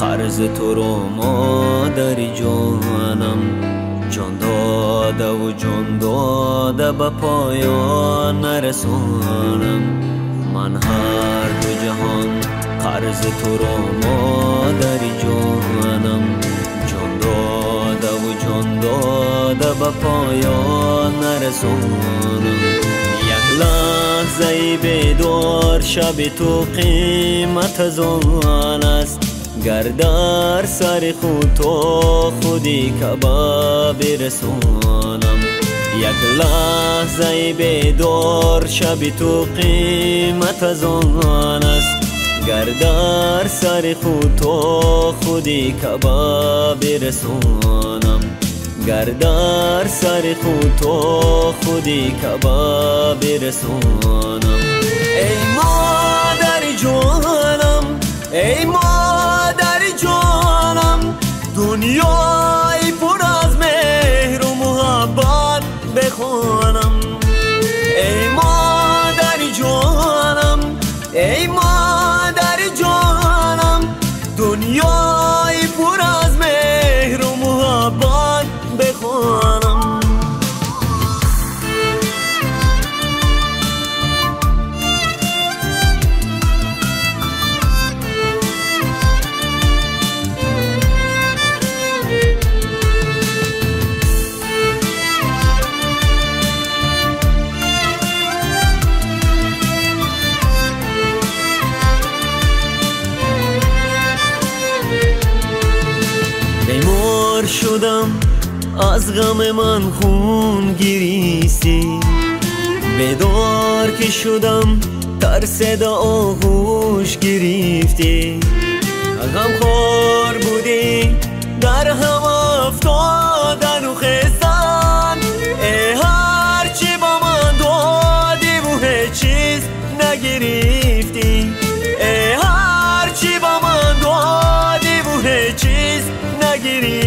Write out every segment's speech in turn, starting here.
قرض تو رو مادری جانم جان داده و جان داده به پایان نرسانم. من هر دو جهان قرض تو رو مادری جانم جان داده و جان داده به پایان نرسانم. یک لحظه بدار شب تو قیمت از آن است گردر سر خود تو خودی کباب رسانم یک لحظه بدار شب تو قیمت از آن است گردر سر خود تو خودی کباب رسانم گردر سر خود تو خودی کباب رسانم ای مادر جانم ای مادر جانم دنیای شدم از غم من خون گریستی. بدار که شدم ترس آغوش گرفتی غم خور بودی در هم افتادن و خستن. ای هر چی با من دادی و چیز نگرفتی ای هر چی با من دادی و چیز نگرفتی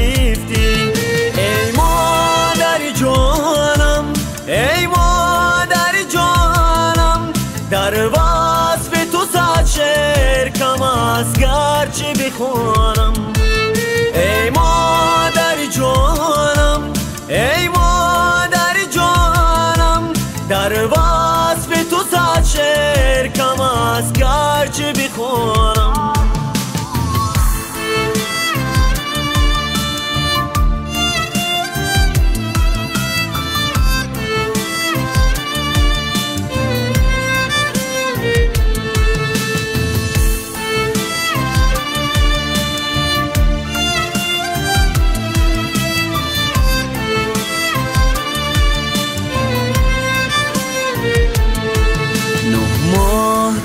در وصف تو صد شعر کم از گرچه بخوانم. ای مادر جانم ای مادر جانم در وصف تو صد شعر کم از گرچه بخوانم.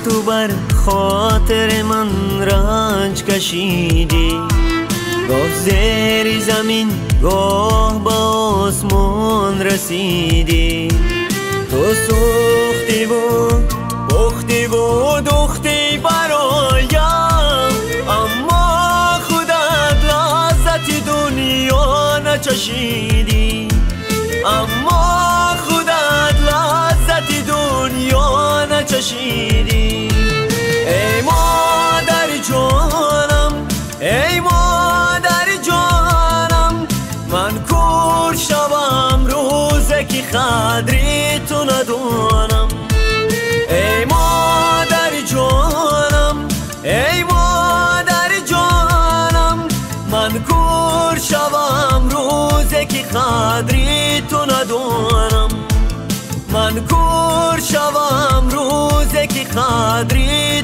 تو بر خاطر من رنج کشیدی. گاه زیر زمین گاه با آسمان رسیدی. تو سوختی و پختی و دختی برایم. اما خودت لذت دنیا نچشیدی. اما خودت لذت دنیا نچشیدی. خدری تو ندانم ای مادر جانم ای مادر جانم من کور شوم روزه که قدری تو ندانم من کور شوم روزه که قدری